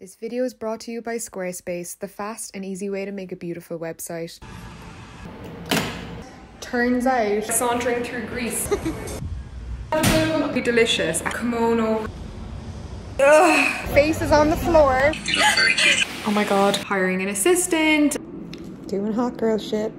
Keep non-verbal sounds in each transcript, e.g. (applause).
This video is brought to you by Squarespace, the fast and easy way to make a beautiful website. Turns out, sauntering through Greece. (laughs) Be delicious. A kimono. Ugh. Face is on the floor. Oh my god. Hiring an assistant. Doing hot girl shit.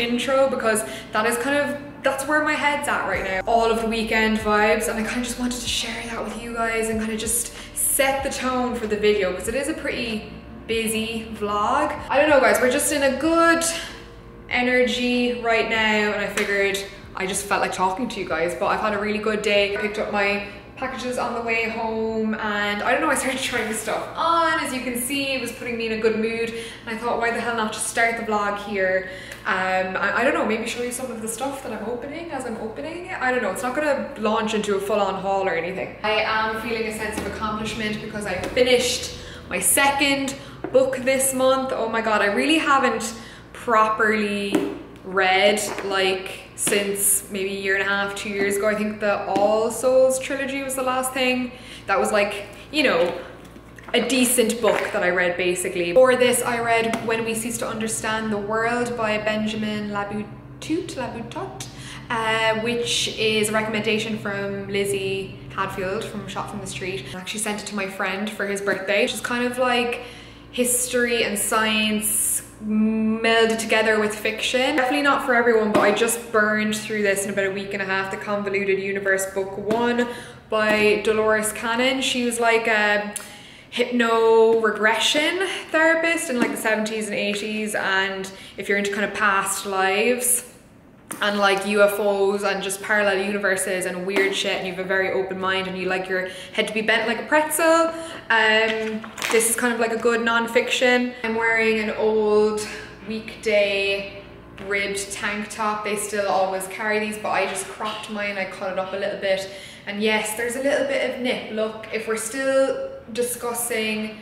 Intro because that is kind of that's where my head's at right now. All of the weekend vibes, and I kind of just wanted to share that with you guys and kind of just set the tone for the video because it is a pretty busy vlog. I don't know, guys, we're just in a good energy right now, and I figured I just felt like talking to you guys, but I've had a really good day. I picked up my packages on the way home and I don't know, I started trying stuff on. As you can see, it was putting me in a good mood. And I thought, why the hell not just start the vlog here? Um, I, I don't know, maybe show you some of the stuff that I'm opening as I'm opening it. I don't know, it's not gonna launch into a full-on haul or anything. I am feeling a sense of accomplishment because I finished my second book this month. Oh my God, I really haven't properly read like since maybe a year and a half, two years ago. I think the All Souls trilogy was the last thing. That was like, you know, a decent book that I read basically. For this, I read When We Cease to Understand the World by Benjamin Labutout, Labutot, uh, which is a recommendation from Lizzie Hadfield from Shot from the Street. I actually sent it to my friend for his birthday. Which is kind of like history and science melded together with fiction. Definitely not for everyone, but I just burned through this in about a week and a half, The Convoluted Universe Book One by Dolores Cannon. She was like a hypno regression therapist in like the 70s and 80s and if you're into kind of past lives and like UFOs and just parallel universes and weird shit and you have a very open mind and you like your head to be bent like a pretzel. Um, this is kind of like a good non-fiction. I'm wearing an old weekday ribbed tank top. They still always carry these but I just cropped mine, I cut it up a little bit. And yes, there's a little bit of nip. Look, if we're still discussing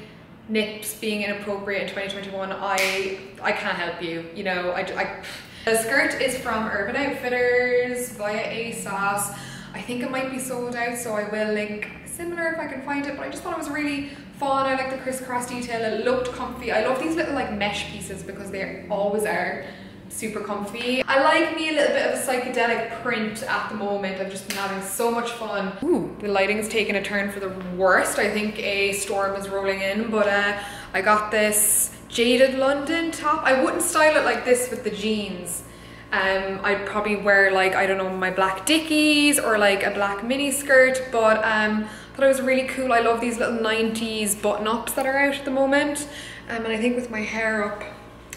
nips being inappropriate in 2021, I I can't help you. You know, I, I the skirt is from Urban Outfitters via ASOS. I think it might be sold out, so I will link similar if I can find it, but I just thought it was really fun. I like the crisscross detail, it looked comfy. I love these little like mesh pieces because they always are super comfy. I like me a little bit of a psychedelic print at the moment. I've just been having so much fun. Ooh, the lighting's taken a turn for the worst. I think a storm is rolling in, but uh, I got this Jaded London top. I wouldn't style it like this with the jeans. Um, I'd probably wear like, I don't know, my black dickies or like a black mini skirt, but um, thought it was really cool. I love these little 90s button ups that are out at the moment. Um, and I think with my hair up,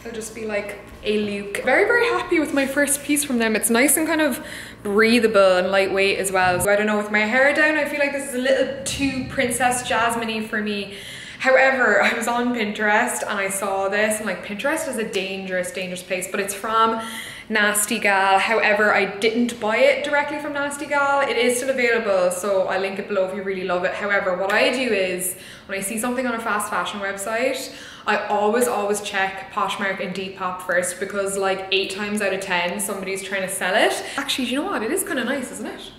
it'll just be like a look. Very, very happy with my first piece from them. It's nice and kind of breathable and lightweight as well. So I don't know, with my hair down, I feel like this is a little too Princess Jasmine for me. However, (laughs) I was on Pinterest and I saw this and like Pinterest is a dangerous, dangerous place, but it's from Nasty Gal. However, I didn't buy it directly from Nasty Gal. It is still available, so I'll link it below if you really love it. However, what I do is when I see something on a fast fashion website, I always, always check Poshmark and Depop first because like eight times out of 10, somebody's trying to sell it. Actually, you know what? It is kind of nice, isn't it?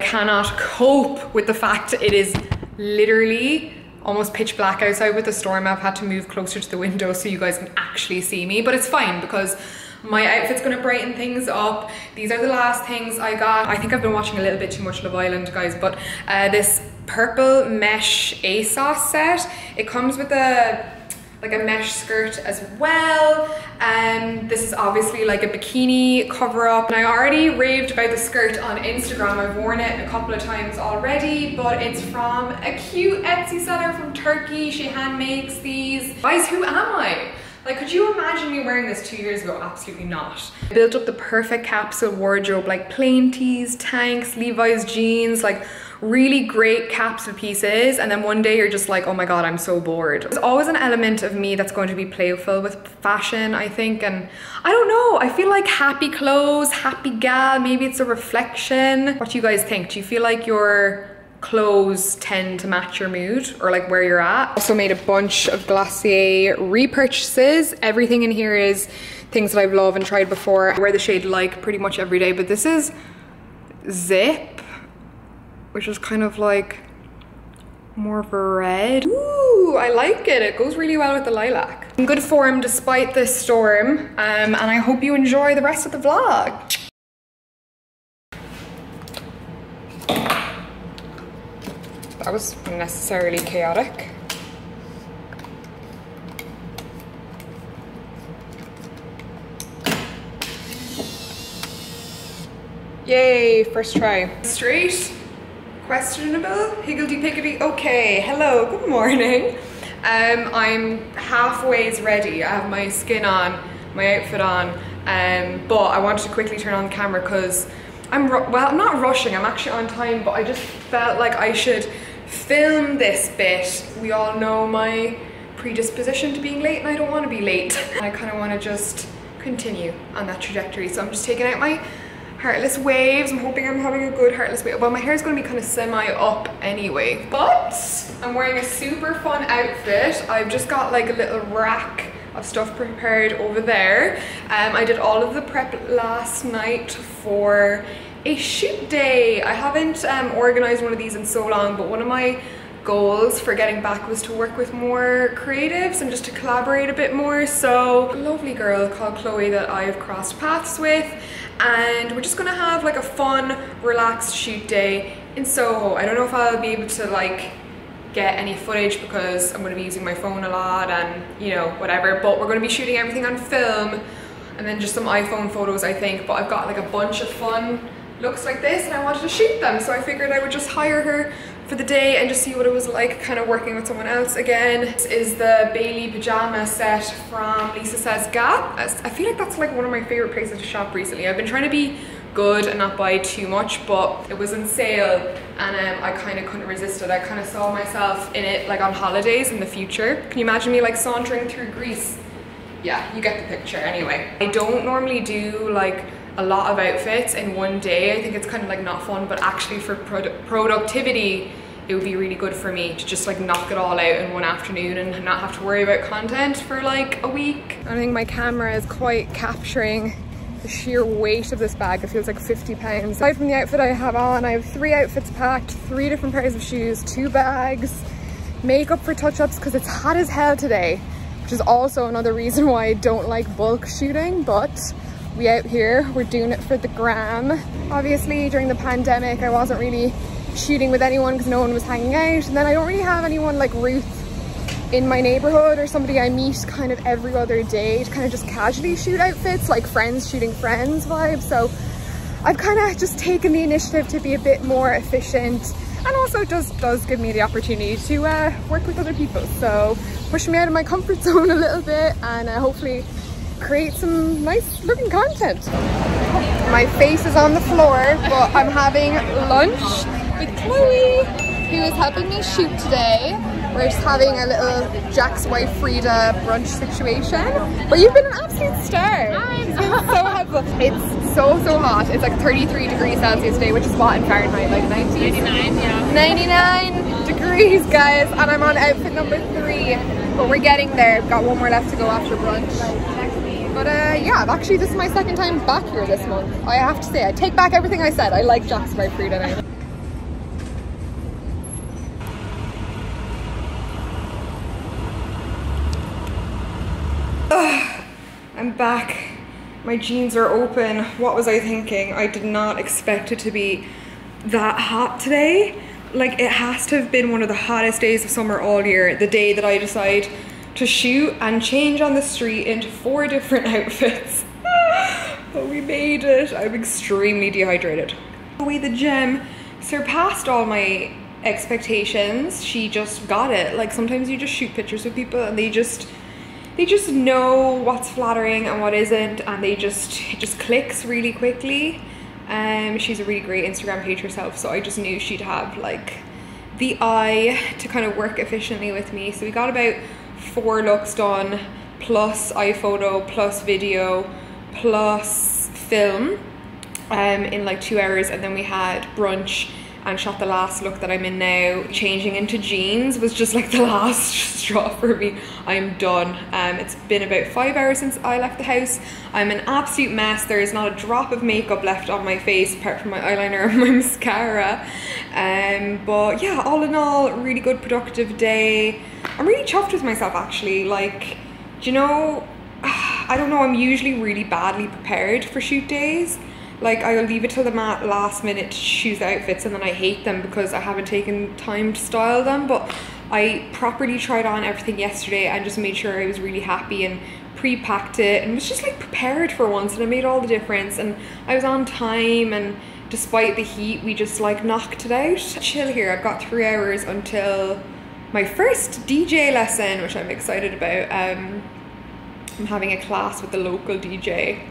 I cannot cope with the fact it is literally almost pitch black outside with the storm. I've had to move closer to the window so you guys can actually see me, but it's fine because My outfit's gonna brighten things up. These are the last things I got. I think I've been watching a little bit too much Love Island, guys, but uh, this purple mesh ASOS set, it comes with a like a mesh skirt as well. And um, this is obviously like a bikini cover up. And I already raved about the skirt on Instagram. I've worn it a couple of times already, but it's from a cute Etsy seller from Turkey. She hand makes these. Guys, who am I? Like, could you imagine me wearing this two years ago? Absolutely not. I built up the perfect capsule wardrobe, like plain tees, tanks, Levi's jeans, like really great caps capsule pieces and then one day you're just like oh my god I'm so bored. There's always an element of me that's going to be playful with fashion I think and I don't know I feel like happy clothes, happy gal, maybe it's a reflection. What do you guys think? Do you feel like your clothes tend to match your mood or like where you're at? Also made a bunch of Glossier repurchases. Everything in here is things that I've loved and tried before. I wear the shade like pretty much every day but this is Zip which is kind of like more of a red. Ooh, I like it. It goes really well with the lilac. In good form despite this storm, um, and I hope you enjoy the rest of the vlog. That was necessarily chaotic. Yay, first try. Straight questionable, higgledy-piggledy. Okay, hello, good morning. Um, I'm halfway ready. I have my skin on, my outfit on, um, but I wanted to quickly turn on the camera because I'm, well, I'm not rushing, I'm actually on time, but I just felt like I should film this bit. We all know my predisposition to being late and I don't want to be late. (laughs) I kind of want to just continue on that trajectory. So I'm just taking out my heatless waves. I'm hoping I'm having a good heatless wave. Well, my hair is going to be kind of semi-up anyway. But I'm wearing a super fun outfit. I've just got like a little rack of stuff prepared over there. Um, I did all of the prep last night for a shoot day. I haven't um, organized one of these in so long, but one of my goals for getting back was to work with more creatives and just to collaborate a bit more. So a lovely girl called Chloe that I've crossed paths with and we're just gonna have like a fun, relaxed shoot day in Soho. I don't know if I'll be able to like get any footage because I'm gonna be using my phone a lot and you know, whatever, but we're gonna be shooting everything on film and then just some iPhone photos I think, but I've got like a bunch of fun looks like this and I wanted to shoot them so I figured I would just hire her for the day and just see what it was like kind of working with someone else again. This is the Bailey pajama set from Lisa Says Gah. I feel like that's like one of my favorite places to shop recently. I've been trying to be good and not buy too much but it was on sale and um, I kind of couldn't resist it. I kind of saw myself in it like on holidays in the future. Can you imagine me like sauntering through Greece? Yeah, you get the picture anyway. I don't normally do like a lot of outfits in one day. I think it's kind of like not fun, but actually for productivity, it would be really good for me to just like knock it all out in one afternoon and not have to worry about content for like a week. I think my camera is quite capturing the sheer weight of this bag. It feels like 50 pounds. Aside from the outfit I have on, I have three outfits packed, three different pairs of shoes, two bags, makeup for touch-ups because it's hot as hell today, which is also another reason why I don't like bulk shooting, but we out here, we're doing it for the gram. Obviously during the pandemic, I wasn't really shooting with anyone because no one was hanging out. And then I don't really have anyone like Ruth in my neighborhood or somebody I meet kind of every other day to kind of just casually shoot outfits, like friends shooting friends vibe. So I've kind of just taken the initiative to be a bit more efficient and also just does give me the opportunity to uh, work with other people. So pushing me out of my comfort (laughs) zone a little bit and uh, hopefully create some nice looking content. My face is on the floor, but I'm having lunch with Chloe, who is helping me shoot today. We're just having a little Jack's wife Freda brunch situation. But you've been an absolute star. I'm (laughs) so helpful. It's so, so hot. It's like 33 degrees Celsius today, which is what in Fahrenheit? Like 90? 99, yeah. 99 degrees, guys. And I'm on outfit number three. But we're getting there. Got one more left to go after brunch. But uh, yeah, actually this is my second time back here this month. I have to say, I take back everything I said. I like Jack's Wife Freda now. I'm back My jeans are open. What was I thinking? I did not expect it to be that hot today. Like it has to have been one of the hottest days of summer all year. The day that I decide to shoot and change on the street into four different (laughs) outfits. but we made it. I'm extremely dehydrated. The way the gem surpassed all my expectations. She just got it. Like sometimes you just shoot pictures with people and they just they just know what's flattering and what isn't and they just it just clicks really quickly. Um she's a really great Instagram page herself, so I just knew she'd have like the eye to kind of work efficiently with me. So we got about four looks done plus iPhoto plus video plus film um, in like two hours and then we had brunch and shot the last look that I'm in now. Changing into jeans was just like (laughs) the last straw for me. I'm done. Um, it's been about five hours since I left the house. I'm an absolute mess. There is not a drop of makeup left on my face apart from my eyeliner and (laughs) my mascara. Um, but yeah, all in all, really good productive day. I'm really chuffed with myself actually. Like, do you know, (sighs) I don't know, I'm usually really badly prepared for shoot days like I'll leave it till the last minute to choose outfits and then I hate them because I haven't taken time to style them but I properly tried on everything yesterday and just made sure I was really happy and pre-packed it and was just like prepared for once and it made all the difference and I was on time and despite the heat we just like knocked it out. Chill here, I've got three hours until my first DJ lesson which I'm excited about. Um, I'm having a class with the local DJ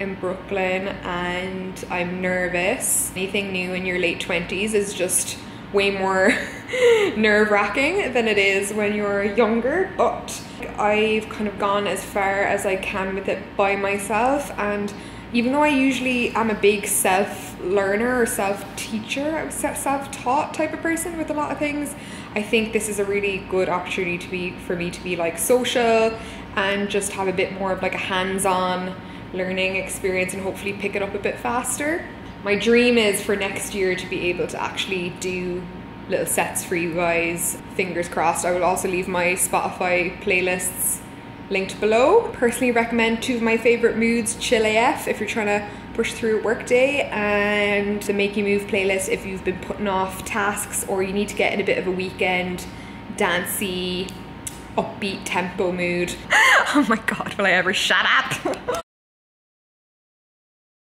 in Brooklyn and I'm nervous. Anything new in your late 20s is just way more (laughs) nerve wracking than it is when you're younger, but I've kind of gone as far as I can with it by myself. And even though I usually am a big self learner or self teacher, self taught type of person with a lot of things, I think this is a really good opportunity to be for me to be like social and just have a bit more of like a hands on learning experience and hopefully pick it up a bit faster. My dream is for next year to be able to actually do little sets for you guys. Fingers crossed. I will also leave my Spotify playlists linked below. Personally recommend two of my favorite moods, Chill AF if you're trying to push through workday and the Make You Move playlist if you've been putting off tasks or you need to get in a bit of a weekend dancey upbeat tempo mood. (laughs) oh my god, will I ever shut up? (laughs)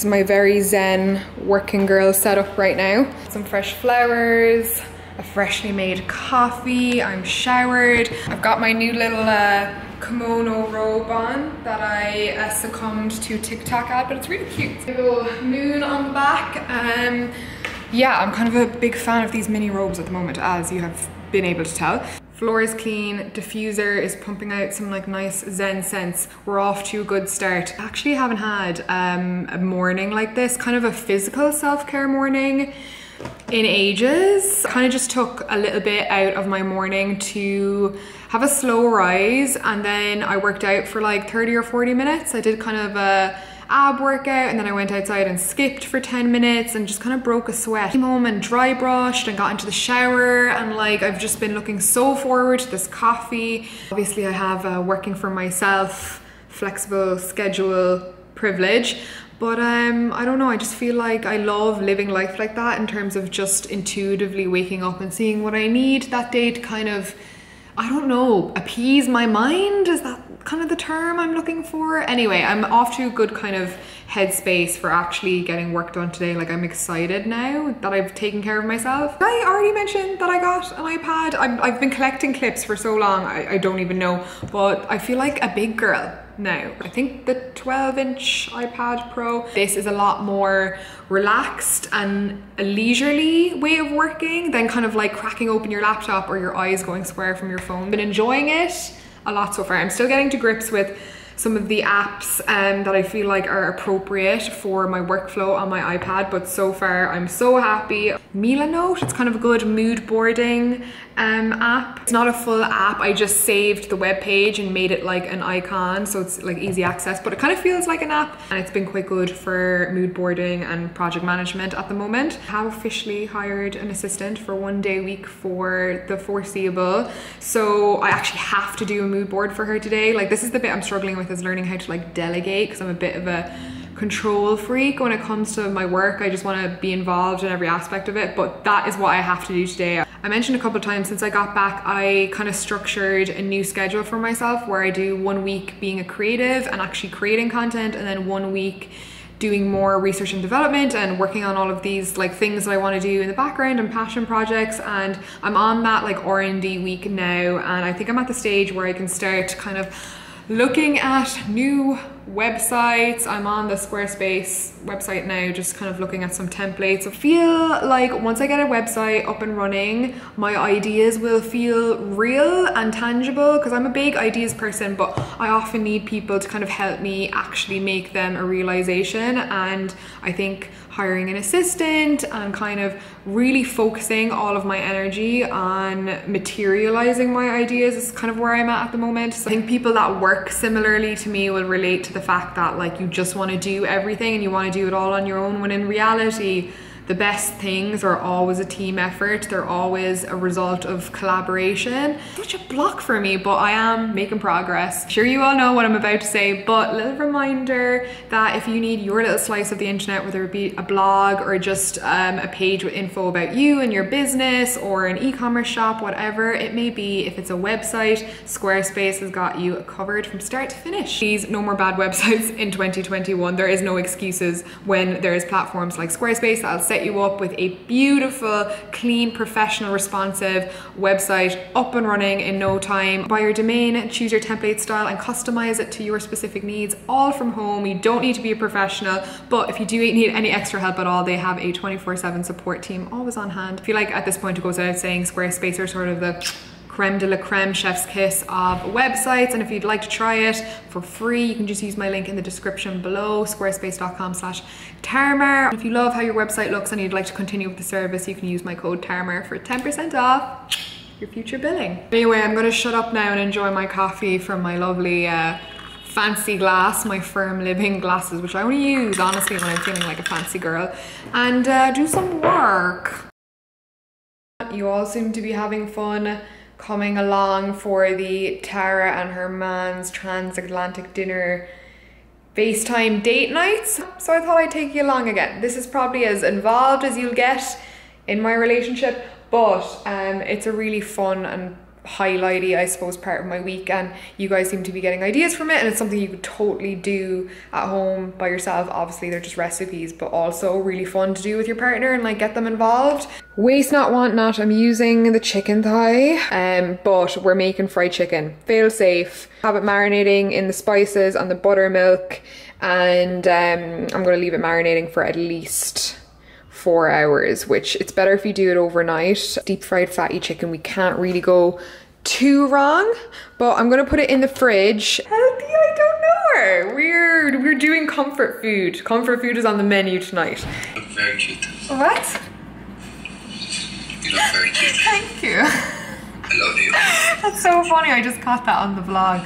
my very zen working girl setup right now. Some fresh flowers, a freshly made coffee, I'm showered. I've got my new little uh, kimono robe on that I uh, succumbed to TikTok ad, but it's really cute. Little moon on the back. Um, yeah, I'm kind of a big fan of these mini robes at the moment, as you have been able to tell. Floor is clean, diffuser is pumping out some like nice zen scents. We're off to a good start. I actually haven't had um, a morning like this, kind of a physical self-care morning in ages. Kind of just took a little bit out of my morning to have a slow rise and then I worked out for like 30 or 40 minutes. I did kind of a ab workout and then I went outside and skipped for 10 minutes and just kind of broke a sweat. Came home and dry brushed and got into the shower and like I've just been looking so forward to this coffee. Obviously I have uh, working for myself, flexible schedule privilege but um, I don't know, I just feel like I love living life like that in terms of just intuitively waking up and seeing what I need that day to kind of, I don't know, appease my mind? Is that kind of the term I'm looking for. Anyway, I'm off to a good kind of headspace for actually getting work done today. Like I'm excited now that I've taken care of myself. I already mentioned that I got an iPad. i have been collecting clips for so long, I, I don't even know, but I feel like a big girl now. I think the 12 inch iPad Pro, this is a lot more relaxed and a leisurely way of working than kind of like cracking open your laptop or your eyes going square from your phone. Been enjoying it a lot so far. I'm still getting to grips with some of the apps um, that I feel like are appropriate for my workflow on my iPad, but so far I'm so happy. Milanote, it's kind of a good mood boarding um, app. It's not a full app, I just saved the web page and made it like an icon, so it's like easy access, but it kind of feels like an app, and it's been quite good for mood boarding and project management at the moment. I have officially hired an assistant for one day a week for the foreseeable, so I actually have to do a mood board for her today. Like this is the bit I'm struggling with with is learning how to like delegate because I'm a bit of a control freak when it comes to my work. I just want to be involved in every aspect of it, but that is what I have to do today. I mentioned a couple times since I got back, I kind of structured a new schedule for myself where I do one week being a creative and actually creating content, and then one week doing more research and development and working on all of these like things that I want to do in the background and passion projects. And I'm on that like R&D week now and I think I'm at the stage where I can start kind of looking at new websites. I'm on the Squarespace website now, just kind of looking at some templates. I feel like once I get a website up and running, my ideas will feel real and tangible because I'm a big ideas person, but I often need people to kind of help me actually make them a realization. And I think hiring an assistant and kind of really focusing all of my energy on materializing my ideas is kind of where I'm at at the moment. So I think people that work similarly to me will relate to the fact that like you just want to do everything and you want to do it all on your own when in reality the best things are always a team effort. They're always a result of collaboration. Such a block for me, but I am making progress. Sure you all know what I'm about to say, but a little reminder that if you need your little slice of the internet, whether it be a blog or just um, a page with info about you and your business or an e-commerce shop, whatever it may be, if it's a website, Squarespace has got you covered from start to finish. Please, no more bad (laughs) websites in 2021. There is no excuses when there's platforms like Squarespace that'll set you up with a beautiful, clean, professional, responsive website up and running in no time. Buy your domain, choose your template style and customize it to your specific needs all from home. You don't need to be a professional, but if you do need any extra help at all, they have a 24 seven support team always on hand. I feel like at this point it goes without saying Squarespace are sort of the creme de la creme chef's kiss of websites. And if you'd like to try it for free you can just use my link in the description below squarespace.com slash tarmar if you love how your website looks and you'd like to continue with the service you can use my code tarmar for 10% off your future billing. Anyway i'm gonna shut up now and enjoy my coffee from my lovely uh, fancy glass, my Ferm Living glasses, which I only use honestly when I'm feeling like a fancy girl, and uh, do some work. You all seem to be having fun coming along for the Tara and her man's transatlantic dinner FaceTime date nights. So I thought I'd take you along again. This is probably as involved as you'll get in my relationship, but um, it's a really fun and highlighty, I suppose, part of my week. And you guys seem to be getting ideas from it, and it's something you could totally do at home by yourself. Obviously, they're just recipes, but also really fun to do with your partner and like get them involved. Waste not, want not. I'm using the chicken thigh, um, but we're making fried chicken. Fail safe. Have it marinating in the spices and the buttermilk, and um, I'm gonna leave it marinating for at least four hours, which it's better if you do it overnight. Deep fried fatty chicken, we can't really go too wrong, but I'm gonna put it in the fridge. Healthy, I don't know. Weird, we're doing comfort food. Comfort food is on the menu tonight. very cute. What? You look very cute. (laughs) Thank you. I love you. That's so funny, I just caught that on the vlog.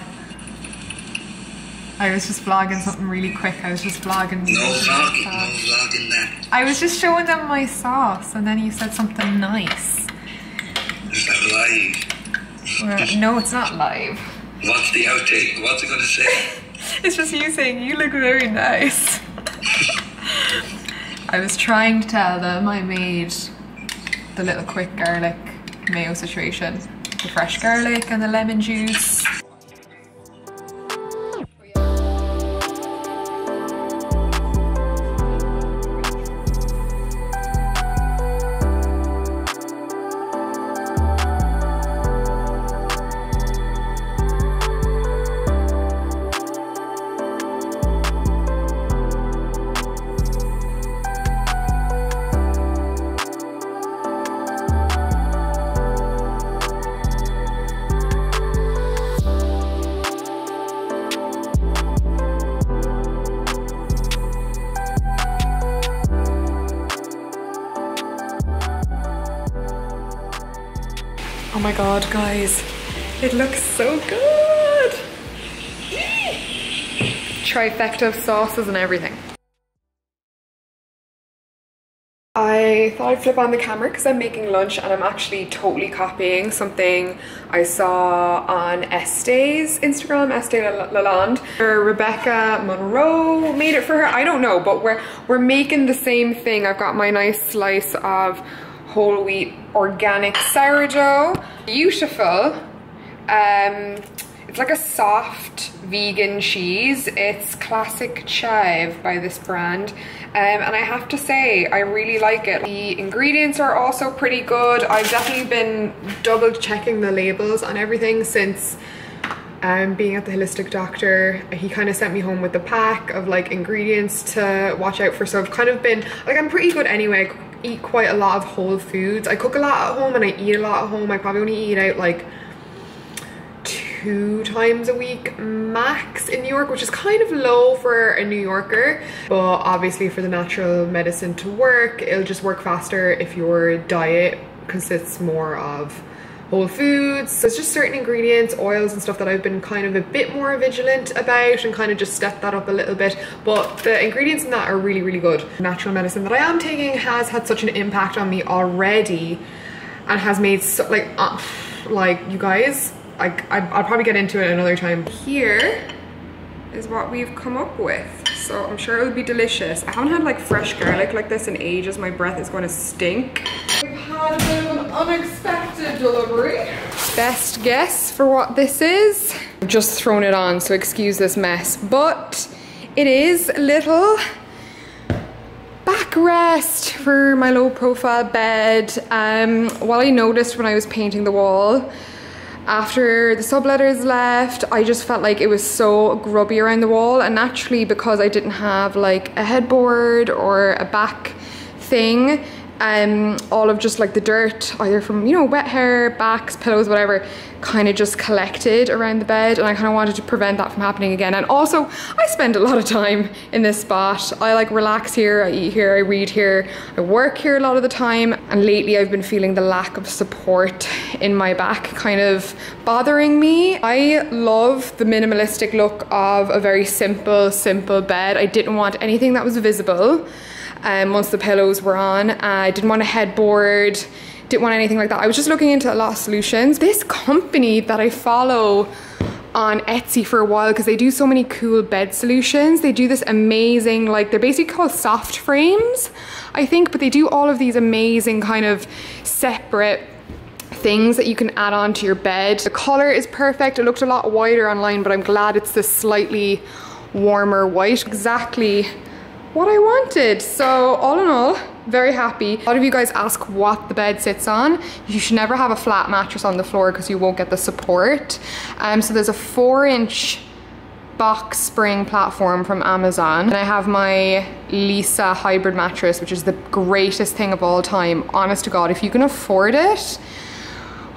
I was just vlogging something really quick. I was just vlogging. No vlogging, no vlogging that. I was just showing them my sauce, and then you said something nice. Is that live? Well, no, it's not live. What's the outtake? What's it gonna say? (laughs) It's just you saying you look very nice. (laughs) I was trying to tell them I made the little quick garlic mayo situation. The fresh garlic and the lemon juice. Oh my god, guys, it looks so good! Trifecta of sauces and everything. I thought I'd flip on the camera because I'm making lunch and I'm actually totally copying something I saw on Este's Instagram, Este Lalonde. Rebecca Monroe made it for her. I don't know, but we're we're making the same thing. I've got my nice slice of whole wheat organic sourdough. Beautiful. Um, it's like a soft vegan cheese. It's Classic Chive by this brand. Um, and I have to say, I really like it. The ingredients are also pretty good. I've definitely been double checking the labels on everything since um, being at the holistic doctor. He kind of sent me home with the pack of like ingredients to watch out for. So I've kind of been, like I'm pretty good anyway. Eat quite a lot of whole foods. I cook a lot at home and I eat a lot at home. I probably only eat out like two times a week max in New York, which is kind of low for a New Yorker. But obviously for the natural medicine to work, it'll just work faster if your diet consists more of whole foods. So it's just certain ingredients, oils and stuff that I've been kind of a bit more vigilant about and kind of just stepped that up a little bit. But the ingredients in that are really, really good. Natural medicine that I am taking has had such an impact on me already and has made so, like, uh, like you guys, I, I'll probably get into it another time. Here is what we've come up with. So I'm sure it'll be delicious. I haven't had like fresh garlic like this in ages. My breath is going to stink. We've had a bit of an unexpected delivery. Best guess for what this is? I've just thrown it on, so excuse this mess. But it is a little backrest for my low profile bed. Um, what I noticed when I was painting the wall after the subletters left, I just felt like it was so grubby around the wall and naturally because I didn't have like a headboard or a back thing, um, all of just like the dirt, either from, you know, wet hair, backs, pillows, whatever, kind of just collected around the bed and I kind of wanted to prevent that from happening again. And also, I spend a lot of time in this spot. I like relax here, I eat here, I read here, I work here a lot of the time. And lately I've been feeling the lack of support in my back kind of bothering me. I love the minimalistic look of a very simple, simple bed. I didn't want anything that was visible um, once the pillows were on. I didn't want a headboard, didn't want anything like that. I was just looking into a lot of solutions. This company that I follow on Etsy for a while because they do so many cool bed solutions. They do this amazing, like they're basically called soft frames, I think, but they do all of these amazing kind of separate things that you can add on to your bed. The color is perfect. It looked a lot whiter online, but I'm glad it's this slightly warmer white. Exactly what I wanted. So all in all, very happy. A lot of you guys ask what the bed sits on. You should never have a flat mattress on the floor because you won't get the support. Um, so there's a four inch box spring platform from Amazon. And I have my Leesa hybrid mattress, which is the greatest thing of all time. Honest to God, if you can afford it,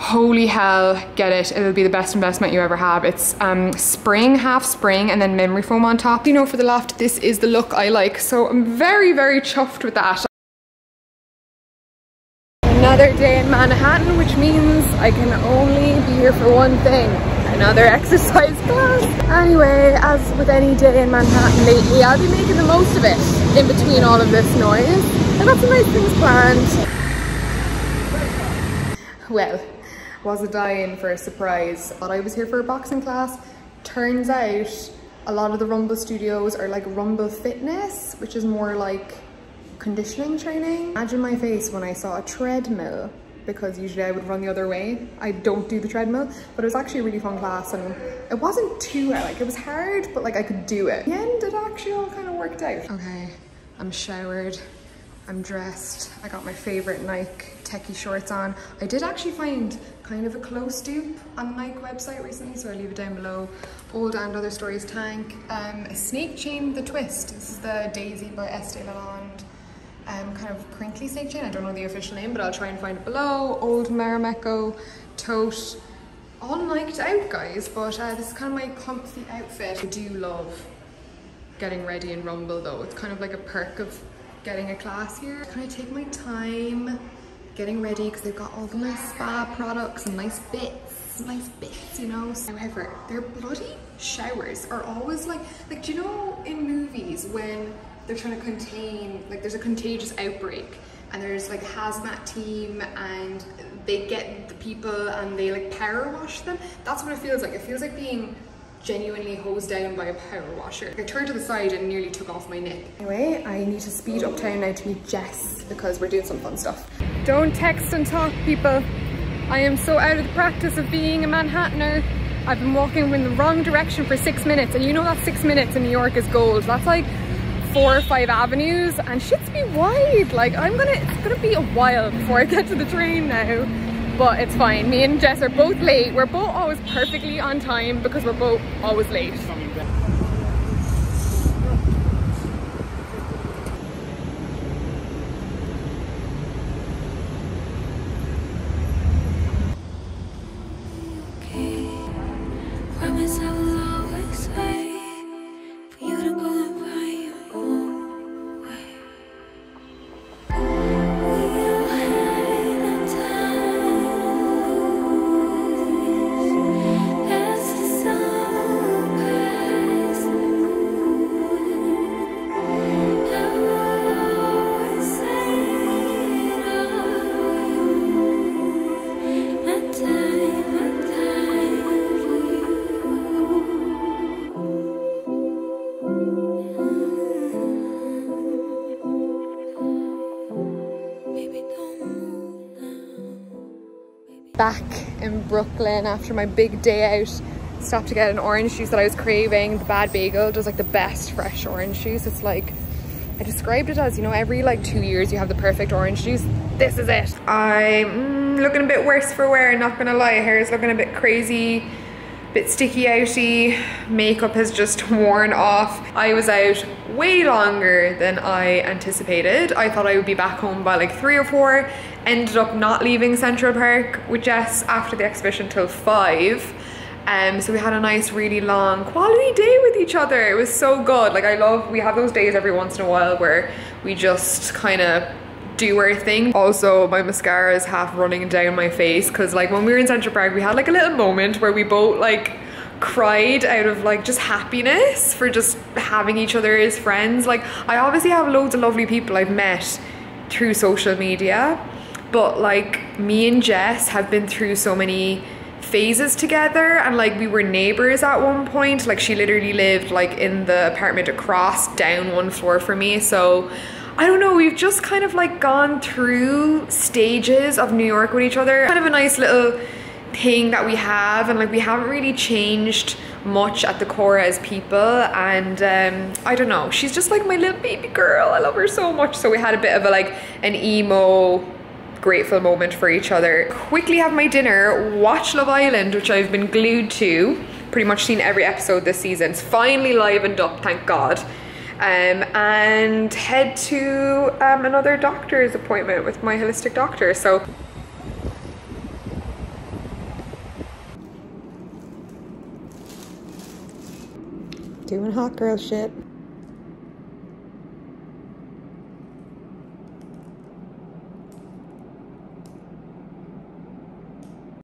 holy hell, get it. It'll be the best investment you ever have. It's um, spring, half spring, and then memory foam on top. You know, for the loft, this is the look I like. So I'm very, very chuffed with that. Another day in Manhattan, which means I can only be here for one thing. Another exercise class. Anyway, as with any day in Manhattan lately, I'll be making the most of it in between all of this noise. I've got some nice things planned. Well, was a die-in for a surprise. Thought I was here for a boxing class. Turns out a lot of the Rumble studios are like Rumble Fitness, which is more like conditioning training. Imagine my face when I saw a treadmill because usually I would run the other way. I don't do the treadmill, but it was actually a really fun class and it wasn't too, like it was hard, but like I could do it. In the end, it actually all kind of worked out. Okay, I'm showered. I'm dressed. I got my favorite Nike techie shorts on. I did actually find kind of a close dupe on Nike website recently, so I'll leave it down below. Old and Other Stories tank. Um, a snake chain the twist. This is the Daisy by Estee Lalonde. Um, kind of crinkly snake chain. I don't know the official name, but I'll try and find it below. Old Marimekko tote. All Niked out, guys, but uh, this is kind of my comfy outfit. I do love getting ready in Rumble though. It's kind of like a perk of getting a class here. Can I take my time getting ready because they've got all the nice spa products and nice bits, nice bits, you know? However, their bloody showers are always like, like, do you know in movies when they're trying to contain, like there's a contagious outbreak and there's like a hazmat team and they get the people and they like power wash them. That's what it feels like. It feels like being genuinely hosed down by a power washer. I turned to the side and nearly took off my nip. Anyway, I need to speed uptown now to meet Jess because we're doing some fun stuff. Don't text and talk, people. I am so out of the practice of being a Manhattaner. I've been walking in the wrong direction for six minutes and you know that six minutes in New York is gold. That's like four or five avenues and shits be wide. Like I'm gonna, it's gonna be a while before I get to the train now but it's fine. Me and Jess are both late. We're both always perfectly on time because we're both always late. Everybody back in Brooklyn after my big day out. Stopped to get an orange juice that I was craving. The Bad Bagel does like the best fresh orange juice. It's like, I described it as, you know, every like two years you have the perfect orange juice. This is it. I'm looking a bit worse for wear, not gonna lie. Hair is looking a bit crazy bit sticky outy, makeup has just (laughs) worn off. I was out way longer than I anticipated. I thought I would be back home by like three or four, ended up not leaving Central Park with Jess after the exhibition till five. Um, so we had a nice, really long quality day with each other. It was so good. Like I love, we have those days every once in a while where we just kind of do our thing. Also, my mascara is half running down my face because like when we were in Central Park, we had like a little moment where we both like cried out of like just happiness for just having each other as friends. Like I obviously have loads of lovely people I've met through social media, but like me and Jess have been through so many phases together and like we were neighbors at one point like she literally lived like in the apartment across down one floor from me so I don't know, we've just kind of like gone through stages of New York with each other. Kind of a nice little thing that we have and like we haven't really changed much at the core as people and um, I don't know she's just like my little baby girl. I love her so much. So we had a bit of a like an emo grateful moment for each other. Quickly have my dinner watch Love Island which I've been glued to pretty much seen every episode this season. It's finally livened up thank god um, and head to um, another doctor's appointment with my holistic doctor. So doing hot girl shit.